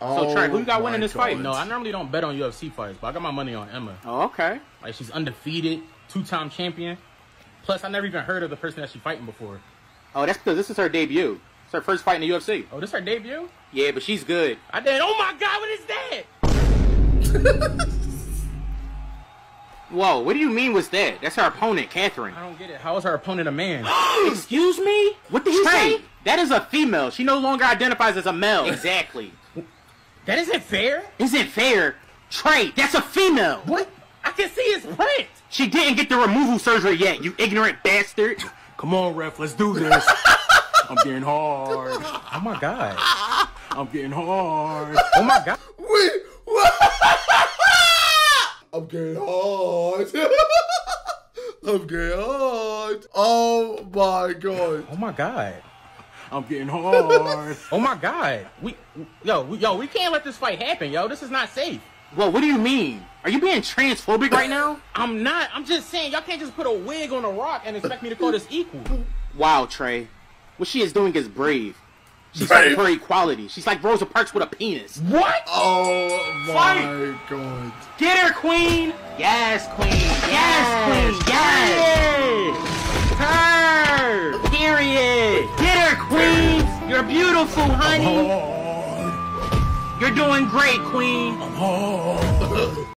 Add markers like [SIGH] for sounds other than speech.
So oh Trey, who you got Oh winning my this fight? No, I normally don't bet on UFC fights, but I got my money on Emma. Oh, okay. Like she's undefeated, two-time champion. Plus, I never even heard of the person that she's fighting before. Oh, that's because this is her debut. It's her first fight in the UFC. Oh, this her debut? Yeah, but she's good. I did. Oh my God, what is that? [LAUGHS] Whoa, what do you mean was that? That's her opponent, Catherine. I don't get it. How is her opponent a man? [GASPS] Excuse me? What did he say? That is a female. She no longer identifies as a male. Exactly. [LAUGHS] that isn't fair. Isn't fair. Trey, that's a female. What? I can see his print. She didn't get the removal surgery yet, you ignorant bastard. Come on, ref, let's do this. [LAUGHS] I'm getting hard. Oh my God. I'm getting hard. Oh my God. Wait, what? [LAUGHS] I'm getting hard. [LAUGHS] I'm getting hard. Oh my god. Oh my God. I'm getting hard. [LAUGHS] Oh my God. We, yo, we, yo, we can't let this fight happen, yo. This is not safe. Well, what do you mean? Are you being transphobic right now? I'm not. I'm just saying, y'all can't just put a wig on a rock and expect me to call this equal. Wow, Trey. What she is doing is brave. She's Brave? fighting for equality. She's like Rosa Parks with a penis. What? Oh my Fight. god. Get her, queen! Yes, queen! Yes, queen! Yes! Honey! You're doing great, queen! [LAUGHS]